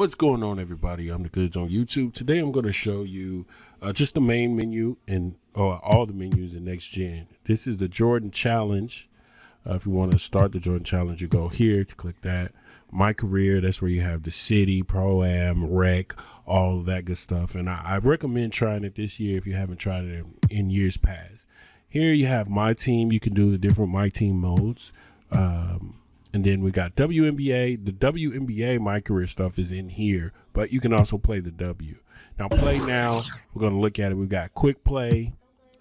What's going on, everybody? I'm the Goods on YouTube. Today, I'm going to show you uh, just the main menu and uh, all the menus in next gen. This is the Jordan Challenge. Uh, if you want to start the Jordan Challenge, you go here to click that. My career, that's where you have the city, pro am, rec, all that good stuff. And I, I, recommend trying it this year if you haven't tried it in, in, years past. Here you have my team. You can do the different my team modes. Um, and then we got WNBA. The WNBA my career stuff is in here, but you can also play the W. Now play now. We're gonna look at it. We've got quick play,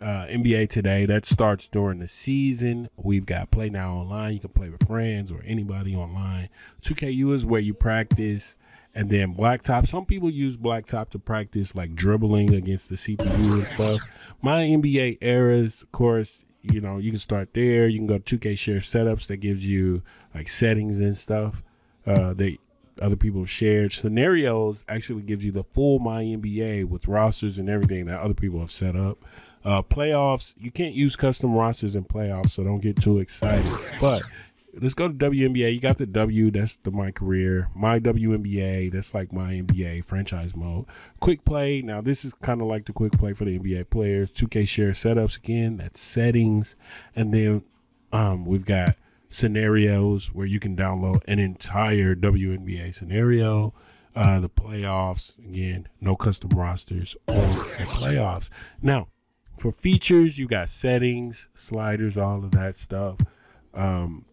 uh, NBA today. That starts during the season. We've got play now online. You can play with friends or anybody online. 2KU is where you practice. And then blacktop. Some people use blacktop to practice like dribbling against the CPU and stuff. My NBA eras, of course, you know, you can start there. You can go to 2K Share Setups that gives you like settings and stuff uh, that other people have shared. Scenarios actually gives you the full My NBA with rosters and everything that other people have set up. Uh, playoffs, you can't use custom rosters in playoffs, so don't get too excited. But let's go to WNBA. You got the W, that's the my career. My WNBA, that's like my NBA franchise mode. Quick play. Now this is kind of like the quick play for the NBA players. 2K share setups again. That's settings, and then um, we've got scenarios where you can download an entire WNBA scenario. Uh, the playoffs again, no custom rosters or the playoffs. Now, for features, you got settings, sliders, all of that stuff. Um,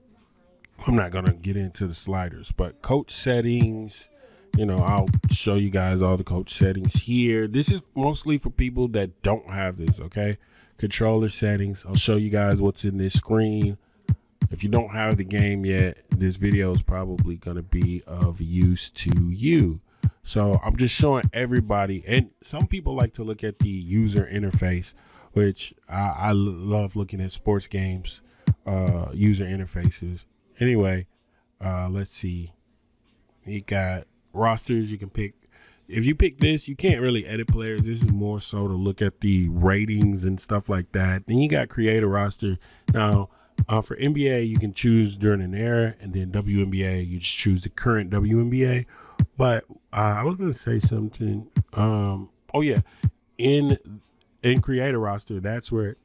I'm not gonna get into the sliders, but coach settings, you know, I'll show you guys all the coach settings here. This is mostly for people that don't have this, okay? Controller settings. I'll show you guys what's in this screen. If you don't have the game yet, this video is probably gonna be of use to you. So I'm just showing everybody, and some people like to look at the user interface, which I, I love looking at sports games, uh, user interfaces Anyway, uh, let's see. You got rosters you can pick. If you pick this, you can't really edit players. This is more so to look at the ratings and stuff like that. Then you got create a roster. Now, uh, for NBA, you can choose during an era, and then WNBA, you just choose the current WNBA. But uh, I was going to say something. Um, oh yeah, in in create a roster, that's where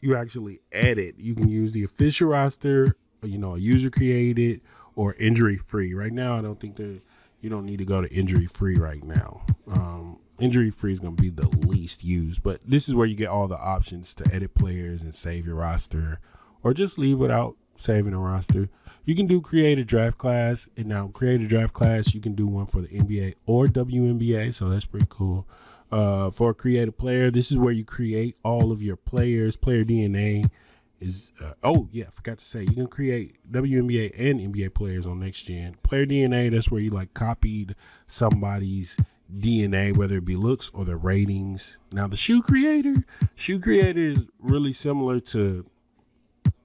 you actually edit. You can use the official roster you know, user created or injury free. Right now, I don't think that you don't need to go to injury free right now. Um, injury free is going to be the least used, but this is where you get all the options to edit players and save your roster or just leave without saving a roster. You can do create a draft class, and now create a draft class, you can do one for the NBA or WNBA, so that's pretty cool. Uh, for create a player, this is where you create all of your players, player DNA, is uh, oh yeah, I forgot to say you can create WNBA and NBA players on next gen. Player DNA, that's where you like copied somebody's DNA, whether it be looks or their ratings. Now the shoe creator, shoe creator is really similar to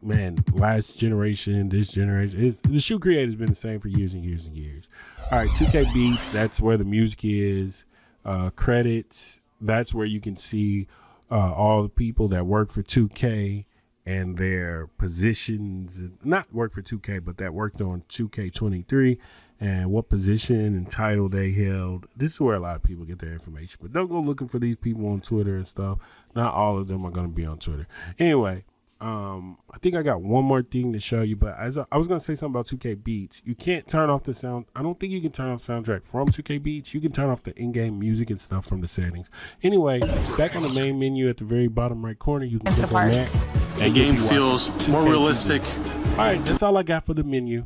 man, last generation, this generation. It's, the shoe creator has been the same for years and years and years. All right, 2K Beats, that's where the music is. Uh, credits, that's where you can see uh, all the people that work for 2K and their positions, not work for 2K, but that worked on 2K23 and what position and title they held. This is where a lot of people get their information, but don't go looking for these people on Twitter and stuff. Not all of them are going to be on Twitter. Anyway, um, I think I got one more thing to show you, but as I, I was gonna say something about 2K Beats, you can't turn off the sound. I don't think you can turn off soundtrack from 2K Beats. You can turn off the in-game music and stuff from the settings. Anyway, back on the main menu at the very bottom right corner, you can click on that. The game feels more realistic. All right, that's all I got for the menu.